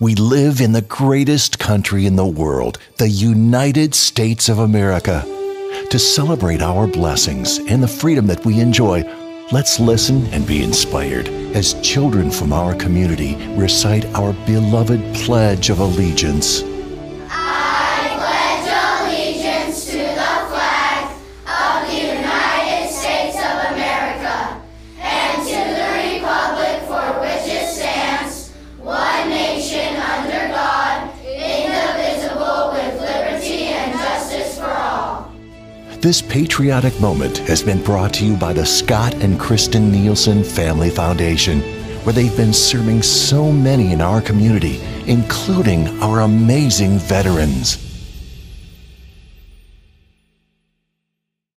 We live in the greatest country in the world, the United States of America. To celebrate our blessings and the freedom that we enjoy, let's listen and be inspired as children from our community recite our beloved Pledge of Allegiance. This patriotic moment has been brought to you by the Scott and Kristen Nielsen Family Foundation, where they've been serving so many in our community, including our amazing veterans.